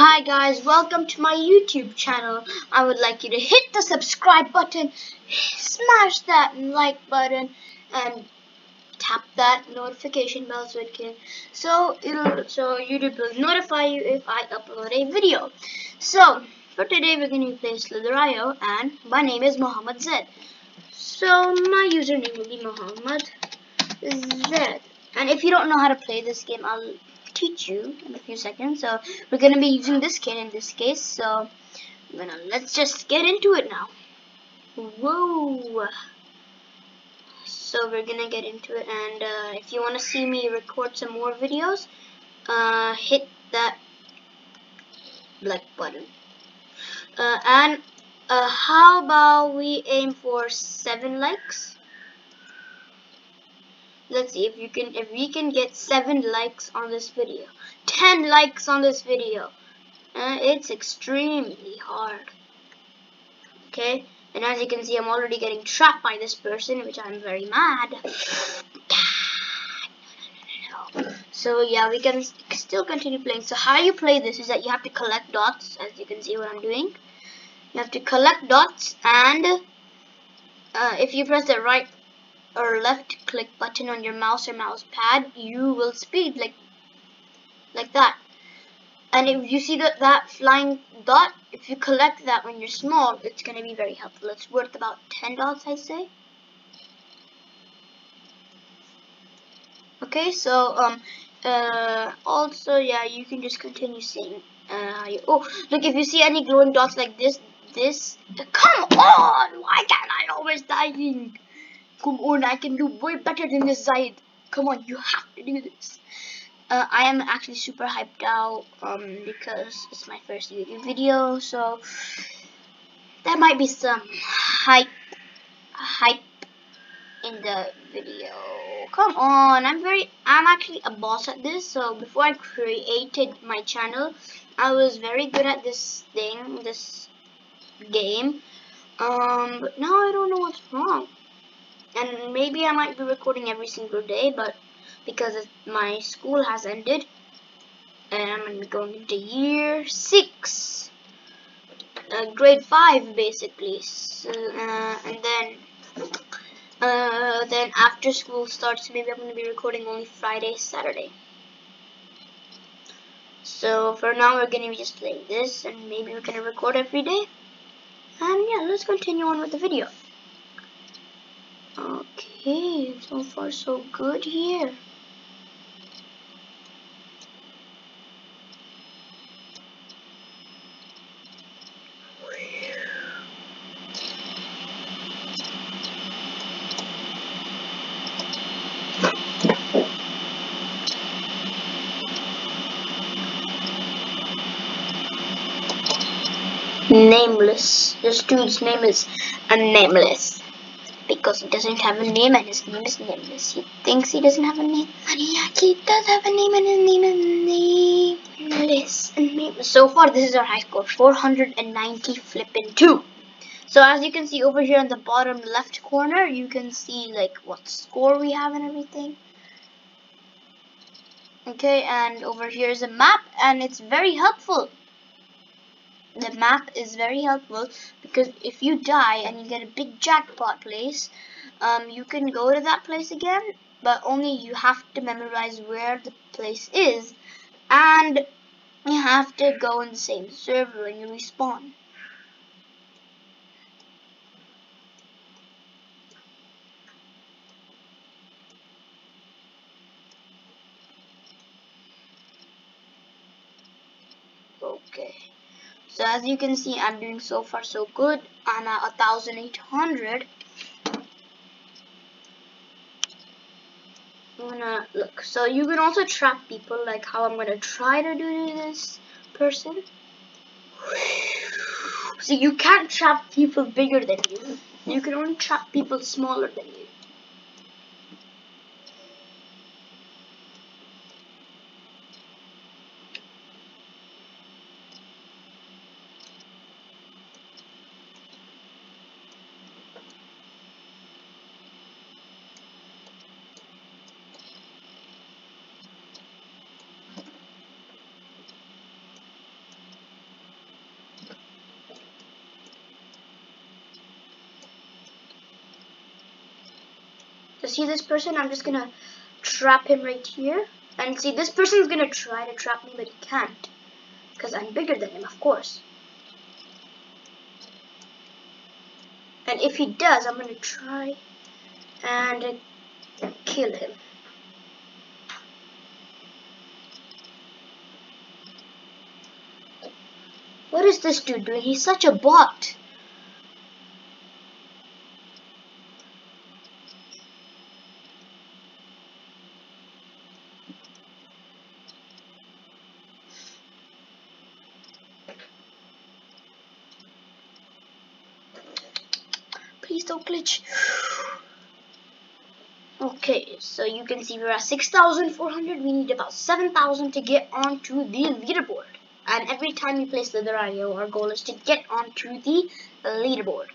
Hi guys, welcome to my YouTube channel. I would like you to hit the subscribe button, smash that like button, and tap that notification bell so it can so it'll so YouTube will notify you if I upload a video. So for today we're to play Slither.io and my name is Mohammad Zaid. So my username will be Mohammad Zaid. And if you don't know how to play this game, I'll teach you in a few seconds. So we're gonna be using this skin in this case. So I'm gonna let's just get into it now. Whoa! So we're gonna get into it, and uh, if you want to see me record some more videos, uh, hit that like button. Uh, and uh, how about we aim for seven likes? Let's see if you can if we can get seven likes on this video. 10 likes on this video. Uh, it's extremely hard. Okay and as you can see I'm already getting trapped by this person which I'm very mad. So yeah we can still continue playing. So how you play this is that you have to collect dots as you can see what I'm doing. You have to collect dots and uh, if you press the right or left click button on your mouse or mouse pad, you will speed like like that. And if you see that that flying dot, if you collect that when you're small, it's gonna be very helpful. It's worth about 10 dots, I say. Okay, so um uh also yeah, you can just continue seeing uh you, oh look if you see any glowing dots like this this come on why can't I always dying Come on, I can do way better than this, Zaid. Come on, you have to do this. Uh, I am actually super hyped out um, because it's my first YouTube video, so there might be some hype, hype in the video. Come on, I'm very, I'm actually a boss at this. So before I created my channel, I was very good at this thing, this game. Um, but now I don't know what's wrong and maybe I might be recording every single day but because my school has ended and I'm going to be going into year 6 uh, grade 5 basically. So, uh, and then uh, then after school starts maybe I'm going to be recording only Friday Saturday. So for now we're going to be just playing this and maybe we're to record every day. And yeah let's continue on with the video Okay, so far so good here. Nameless. This dude's name is a nameless because he doesn't have a name and his name is nameless. He thinks he doesn't have a name, and he actually does have a name and his name is nameless. So far, this is our high score, 490 flipping two. So as you can see over here in the bottom left corner, you can see like what score we have and everything. Okay, and over here is a map, and it's very helpful the map is very helpful because if you die and you get a big jackpot place, um, you can go to that place again, but only you have to memorize where the place is, and you have to go in the same server when you respawn. Okay. So as you can see, I'm doing so far so good. I'm at 1,800. I'm gonna look. So you can also trap people, like how I'm gonna try to do this person. So you can't trap people bigger than you. You can only trap people smaller than you. See this person? I'm just gonna trap him right here. And see, this person's gonna try to trap me, but he can't. Because I'm bigger than him, of course. And if he does, I'm gonna try and kill him. What is this dude doing? He's such a bot. Please don't glitch. Okay, so you can see we're at 6,400. We need about 7,000 to get onto the leaderboard. And every time we play Slither.io, our goal is to get onto the leaderboard.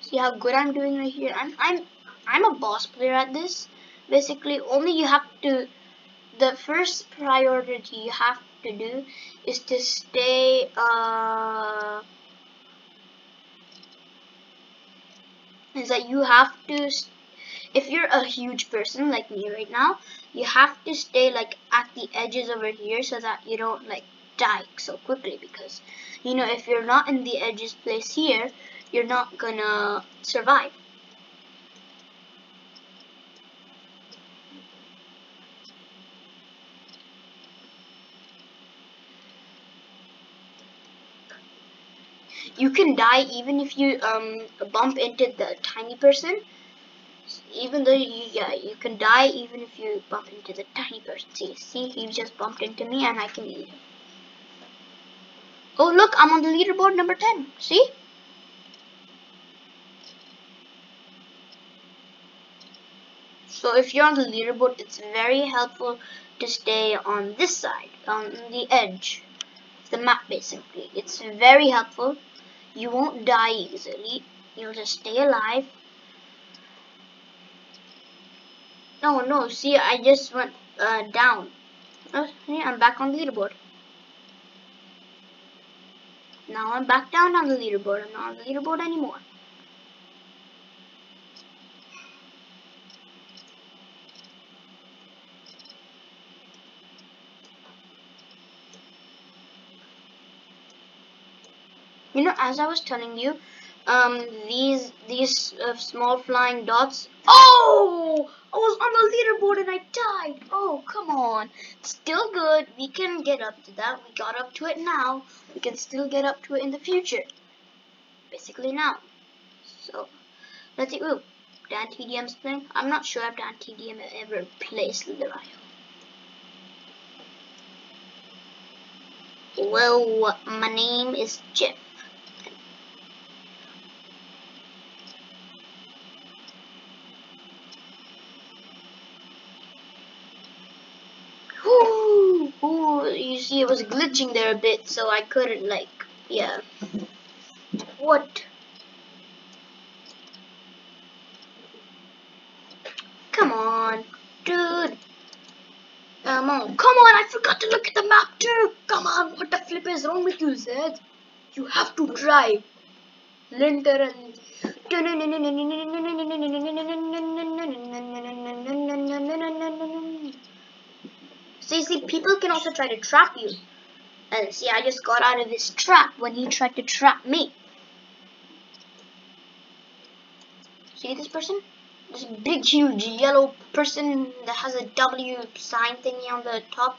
See how good I'm doing right here? I'm, I'm, I'm a boss player at this. Basically, only you have to, the first priority you have to do is to stay, uh, is that you have to if you're a huge person like me right now you have to stay like at the edges over here so that you don't like die so quickly because you know if you're not in the edges place here you're not gonna survive you can die even if you um, bump into the tiny person. Even though you, yeah, you can die even if you bump into the tiny person. See, see, he just bumped into me and I can eat him. Oh look, I'm on the leaderboard number 10. See? So if you're on the leaderboard, it's very helpful to stay on this side, on the edge of the map basically. It's very helpful you won't die easily. You'll just stay alive. No, no, see, I just went uh, down. Oh, see, I'm back on the leaderboard. Now I'm back down on the leaderboard. I'm not on the leaderboard anymore. You know as I was telling you um these these uh, small flying dots oh! I was on the leaderboard and I died. Oh come on. Still good. We can get up to that. We got up to it now. We can still get up to it in the future. Basically now. So let's see. Ooh Dan TDM's playing. I'm not sure if Dan TDM ever plays Slither.io well my name is Jeff see it was glitching there a bit, so I couldn't like, yeah. What? Come on, dude. Come on, come on, I forgot to look at the map too. Come on, what the flip is wrong with you, Zaid? You have to drive. Linter and... See, see, people can also try to trap you. And see, I just got out of this trap when he tried to trap me. See this person? This big, huge yellow person that has a W sign thingy on the top.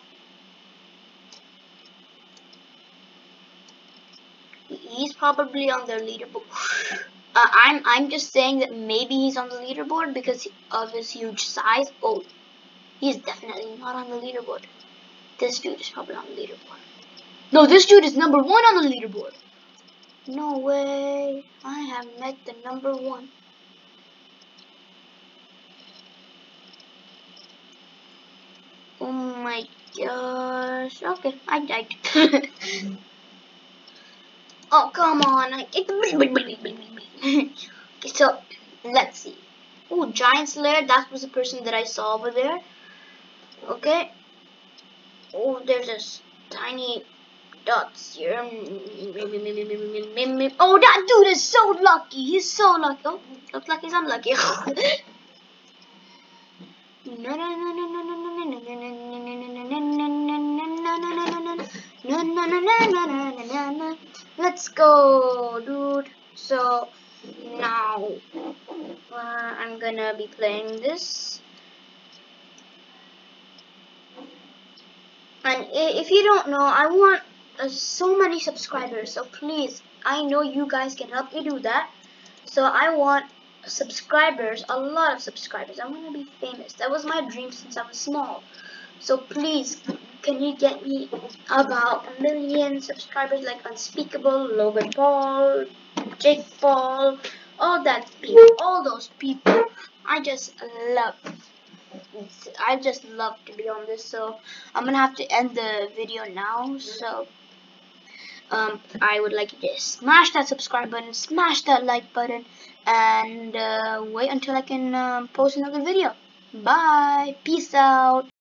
He's probably on their leaderboard. Uh, I'm I'm just saying that maybe he's on the leaderboard because of his huge size. Oh, He's definitely not on the leaderboard. This dude is probably on the leaderboard. No, this dude is number one on the leaderboard. No way. I have met the number one. Oh my gosh. Okay, I died. oh, come on. okay, so, let's see. Oh, Giant Slayer. That was the person that I saw over there. Okay. Oh, there's this tiny dots here. Oh, that dude is so lucky. He's so lucky. Oh, looks like he's unlucky. Let's go, dude. So now uh, I'm gonna be playing this. And if you don't know, I want uh, so many subscribers. So please, I know you guys can help me do that. So I want subscribers, a lot of subscribers. I want to be famous. That was my dream since I was small. So please, can you get me about a million subscribers like Unspeakable, Logan Paul, Jake Paul, all that people, all those people. I just love I just love to be on this so I'm gonna have to end the video now so um, I would like you to smash that subscribe button smash that like button and uh, wait until I can um, post another video. Bye. Peace out